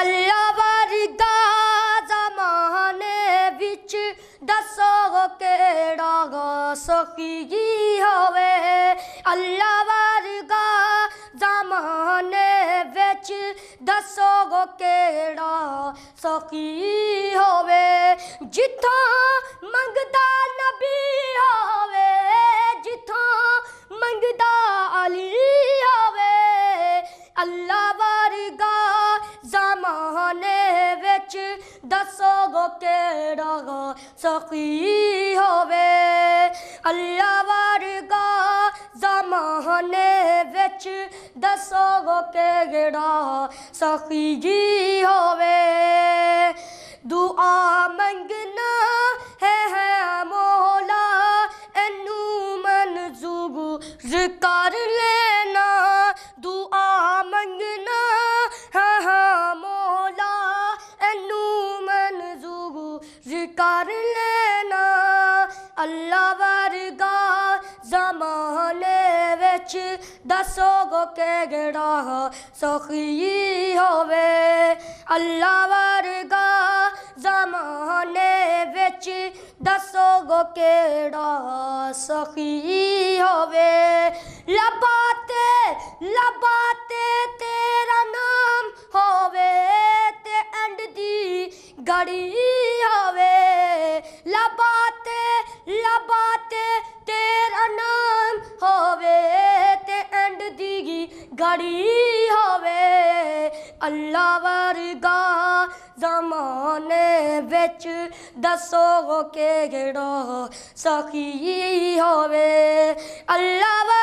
ਅੱਲਾ ਵਰਗਾ ਜ਼ਮਾਨੇ ਵਿੱਚ ਦੱਸੋ ਕਿਹੜਾ ਸਖੀ ਹੋਵੇ ਅੱਲਾ ਵਰਗਾ ਜ਼ਮਾਨੇ ਵਿੱਚ ਦੱਸੋ ਕਿਹੜਾ ਸਖੀ ਹੋਵੇ ਜਿੱਥੋਂ ਵਿੱਚ ਦੱਸੋ ਕਿਹੜਾ ਸਖੀ ਹੋਵੇ ਅੱਲਾ ਵਰਗਾ ਜ਼ਮਾਨੇ ਵਿੱਚ ਦੱਸੋ ਕਿਹੜਾ ਸਖੀ ਜੀ ਹੋਵੇ ਦੁਆ ਮੰਗਣਾ ਹੈ ਹੈ ਮੌਲਾ ਇਹਨੂੰ ਮਨਜ਼ੂਰ ਕਰ ਲੈਣਾ کر لینا اللہ ورگا زمانے وچ دسو گو کے گڑا سخی ہوئے اللہ ورگا زمانے وچ دسو گو کیڑا سخی ہوئے لباتے لباتے تیرا نام ہوے تے انڈ دی گڑی ہوے لبات لبات تیرا نام ہووے تے دیگی گھڑی ہووے۔ اللہ ورگا زمانے دسو کے گڑو سخی ہووے۔ اللہ ورگا